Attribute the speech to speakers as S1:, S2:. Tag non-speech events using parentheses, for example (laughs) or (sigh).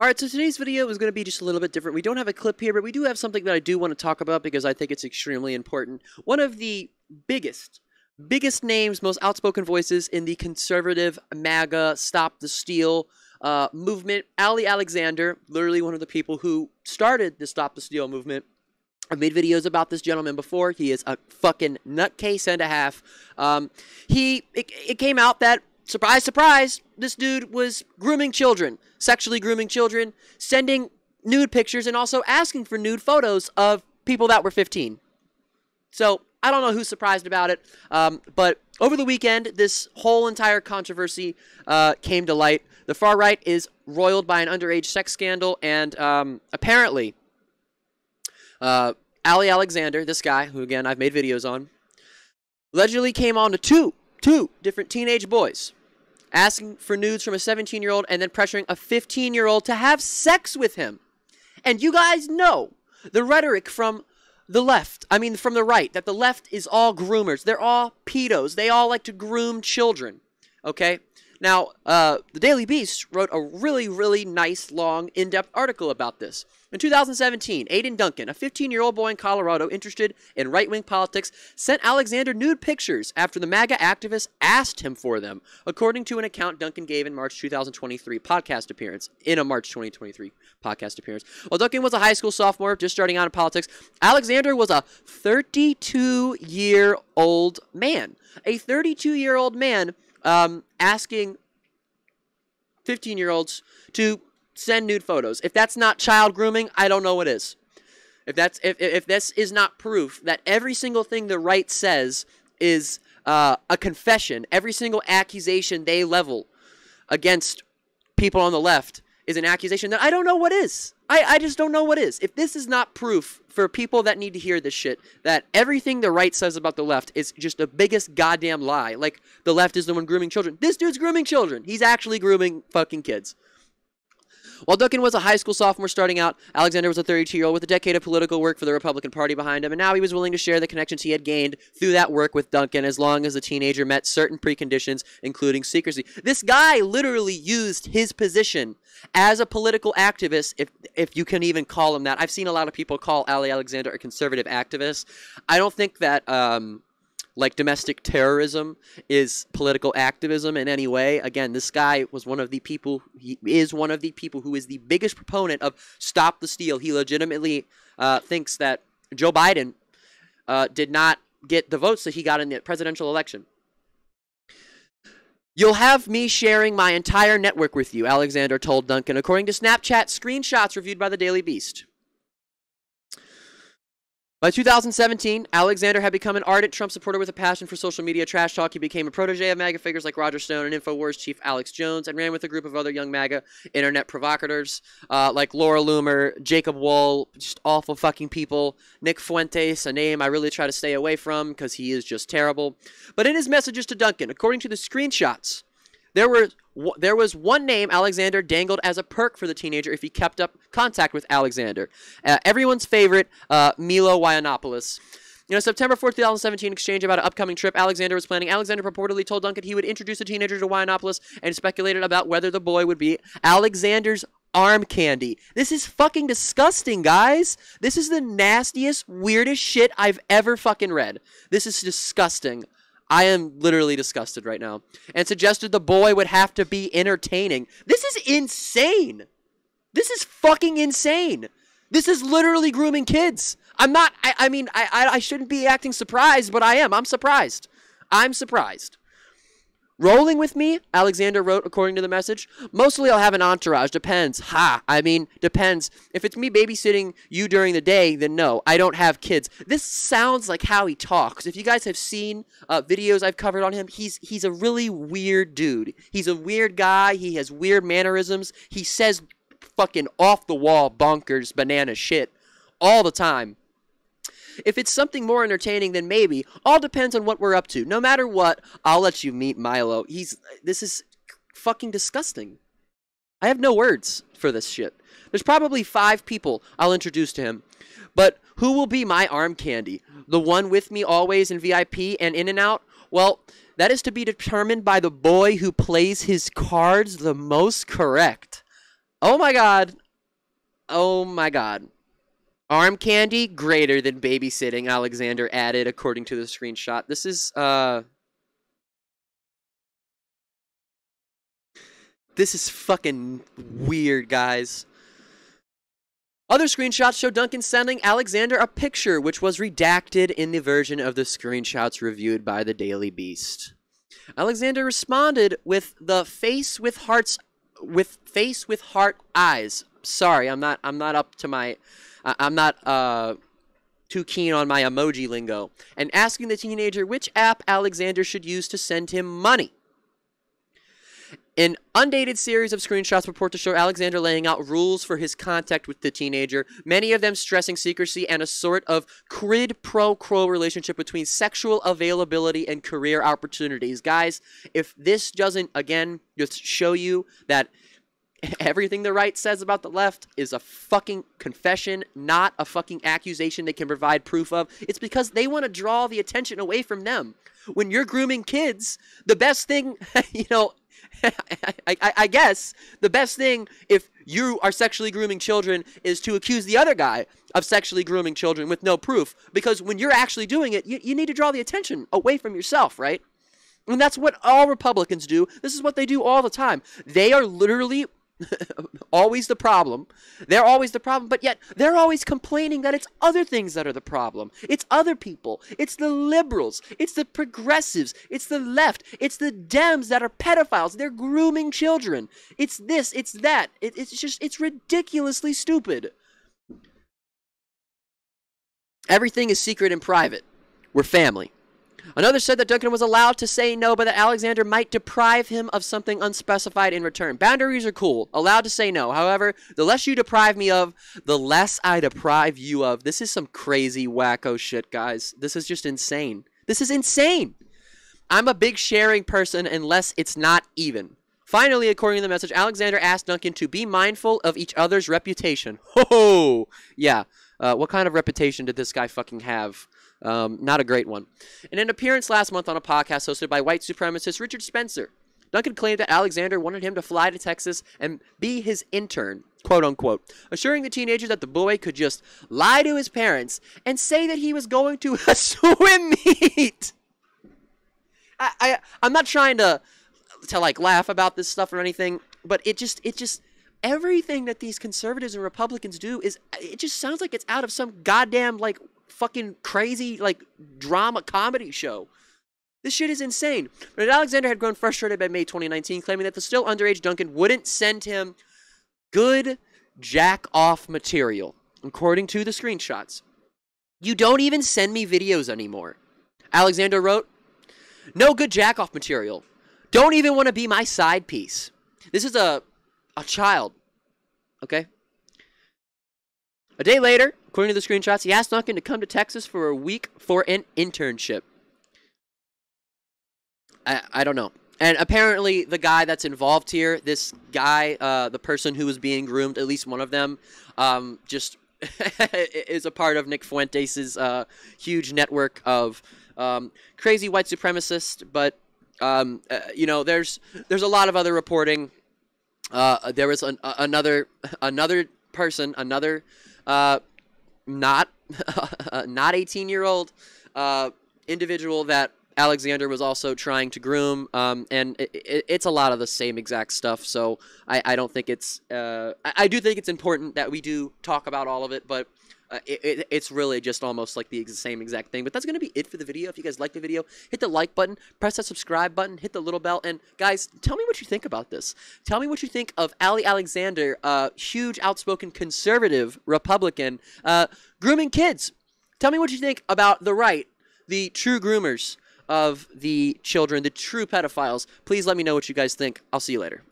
S1: All right, so today's video is going to be just a little bit different. We don't have a clip here, but we do have something that I do want to talk about because I think it's extremely important. One of the biggest, biggest names, most outspoken voices in the conservative MAGA Stop the Steal uh, movement, Ali Alexander, literally one of the people who started the Stop the Steal movement. I've made videos about this gentleman before. He is a fucking nutcase and a half. Um, he it, it came out that surprise, surprise, this dude was grooming children, sexually grooming children, sending nude pictures, and also asking for nude photos of people that were 15. So I don't know who's surprised about it, um, but over the weekend, this whole entire controversy uh, came to light. The far right is roiled by an underage sex scandal, and um, apparently, uh, Ali Alexander, this guy, who again I've made videos on, allegedly came on to two, two different teenage boys asking for nudes from a 17 year old and then pressuring a 15 year old to have sex with him. And you guys know the rhetoric from the left, I mean, from the right, that the left is all groomers. They're all pedos. They all like to groom children. Okay? Now, uh, the Daily Beast wrote a really, really nice, long, in depth article about this. In 2017, Aiden Duncan, a 15 year old boy in Colorado interested in right wing politics, sent Alexander nude pictures after the MAGA activist asked him for them, according to an account Duncan gave in March 2023 podcast appearance. In a March 2023 podcast appearance. While Duncan was a high school sophomore just starting out in politics, Alexander was a 32 year old man. A 32 year old man um, asking 15 year olds to send nude photos. If that's not child grooming, I don't know what is. If that's if if this is not proof that every single thing the right says is uh, a confession, every single accusation they level against people on the left is an accusation that I don't know what is. I, I just don't know what is. If this is not proof for people that need to hear this shit, that everything the right says about the left is just the biggest goddamn lie. Like the left is the one grooming children. This dude's grooming children. He's actually grooming fucking kids. While Duncan was a high school sophomore starting out, Alexander was a 32 year old with a decade of political work for the Republican Party behind him, and now he was willing to share the connections he had gained through that work with Duncan as long as the teenager met certain preconditions, including secrecy. This guy literally used his position as a political activist, if if you can even call him that. I've seen a lot of people call Ali Alexander a conservative activist. I don't think that. Um, like domestic terrorism is political activism in any way. Again, this guy was one of the people, he is one of the people who is the biggest proponent of stop the steal. He legitimately uh, thinks that Joe Biden uh, did not get the votes that he got in the presidential election. You'll have me sharing my entire network with you, Alexander told Duncan, according to Snapchat screenshots reviewed by the Daily Beast. By 2017, Alexander had become an ardent Trump supporter with a passion for social media trash talk. He became a protege of MAGA figures like Roger Stone and InfoWars chief Alex Jones and ran with a group of other young MAGA internet provocateurs uh, like Laura Loomer, Jacob Wohl, just awful fucking people. Nick Fuentes, a name I really try to stay away from because he is just terrible. But in his messages to Duncan, according to the screenshots, there were there was one name Alexander dangled as a perk for the teenager if he kept up contact with Alexander. Uh, everyone's favorite, uh, Milo Yiannopoulos. In a September 4th, 2017 exchange about an upcoming trip Alexander was planning, Alexander purportedly told Duncan he would introduce the teenager to Yiannopoulos and speculated about whether the boy would be Alexander's arm candy. This is fucking disgusting, guys. This is the nastiest, weirdest shit I've ever fucking read. This is disgusting. I am literally disgusted right now. And suggested the boy would have to be entertaining. This is insane. This is fucking insane. This is literally grooming kids. I'm not, I, I mean, I, I, I shouldn't be acting surprised, but I am. I'm surprised. I'm surprised. Rolling with me, Alexander wrote, according to the message. Mostly I'll have an entourage. Depends. Ha. I mean, depends. If it's me babysitting you during the day, then no, I don't have kids. This sounds like how he talks. If you guys have seen uh, videos I've covered on him, he's he's a really weird dude. He's a weird guy. He has weird mannerisms. He says fucking off the wall bonkers banana shit all the time. If it's something more entertaining, then maybe. All depends on what we're up to. No matter what, I'll let you meet Milo. He's this is fucking disgusting. I have no words for this shit. There's probably five people I'll introduce to him. But who will be my arm candy? The one with me always in VIP and in and out? Well, that is to be determined by the boy who plays his cards the most correct. Oh my god. Oh my god. Arm candy greater than babysitting, Alexander added, according to the screenshot. This is, uh. This is fucking weird, guys. Other screenshots show Duncan sending Alexander a picture, which was redacted in the version of the screenshots reviewed by the Daily Beast. Alexander responded with the face with hearts with face with heart eyes. Sorry, I'm not I'm not up to my I- I'm not uh too keen on my emoji lingo. And asking the teenager which app Alexander should use to send him money. An undated series of screenshots purport to show Alexander laying out rules for his contact with the teenager, many of them stressing secrecy and a sort of quid pro quo relationship between sexual availability and career opportunities. Guys, if this doesn't, again, just show you that (laughs) everything the right says about the left is a fucking confession, not a fucking accusation they can provide proof of. It's because they want to draw the attention away from them. When you're grooming kids, the best thing, (laughs) you know, (laughs) I, I, I, guess the best thing if you are sexually grooming children is to accuse the other guy of sexually grooming children with no proof. Because when you're actually doing it, you, you need to draw the attention away from yourself, right? And that's what all Republicans do. This is what they do all the time. They are literally (laughs) always the problem. They're always the problem, but yet they're always complaining that it's other things that are the problem. It's other people. It's the liberals. It's the progressives. It's the left. It's the Dems that are pedophiles. They're grooming children. It's this. It's that. It, it's just, it's ridiculously stupid. Everything is secret and private. We're family. Another said that Duncan was allowed to say no, but that Alexander might deprive him of something unspecified in return. Boundaries are cool, allowed to say no. However, the less you deprive me of, the less I deprive you of. This is some crazy wacko shit, guys. This is just insane. This is insane. I'm a big sharing person unless it's not even. Finally, according to the message, Alexander asked Duncan to be mindful of each other's reputation. (laughs) Ho Yeah. Uh, what kind of reputation did this guy fucking have? Um, not a great one. In an appearance last month on a podcast hosted by white supremacist Richard Spencer, Duncan claimed that Alexander wanted him to fly to Texas and be his intern, quote unquote, assuring the teenager that the boy could just lie to his parents and say that he was going to (laughs) a swim meet. I, I I'm not trying to to like laugh about this stuff or anything, but it just it just everything that these conservatives and Republicans do is it just sounds like it's out of some goddamn like fucking crazy like drama comedy show. This shit is insane. But Alexander had grown frustrated by May 2019, claiming that the still underage Duncan wouldn't send him good jack off material, according to the screenshots. You don't even send me videos anymore. Alexander wrote, No good jack off material. Don't even want to be my side piece. This is a a child. Okay? A day later, according to the screenshots, he asked Duncan to come to Texas for a week for an internship. I, I don't know. And apparently, the guy that's involved here, this guy, uh, the person who was being groomed, at least one of them, um, just (laughs) is a part of Nick Fuentes' uh, huge network of um, crazy white supremacists. But um, uh, you know, there's there's a lot of other reporting. Uh, there was an, another another person, another uh, not (laughs) not 18 year old uh, individual that Alexander was also trying to groom, um, and it, it, it's a lot of the same exact stuff. So I, I don't think it's. Uh, I, I, do think it's important that we do talk about all of it, but uh, it, it's really just almost like the same exact thing. But that's going to be it for the video. If you guys like the video, hit the like button, press that subscribe button, hit the little bell, and guys, tell me what you think about this. Tell me what you think of Ali Alexander, uh, huge outspoken conservative Republican, uh, grooming kids. Tell me what you think about the right, the true groomers of the children, the true pedophiles. Please let me know what you guys think. I'll see you later.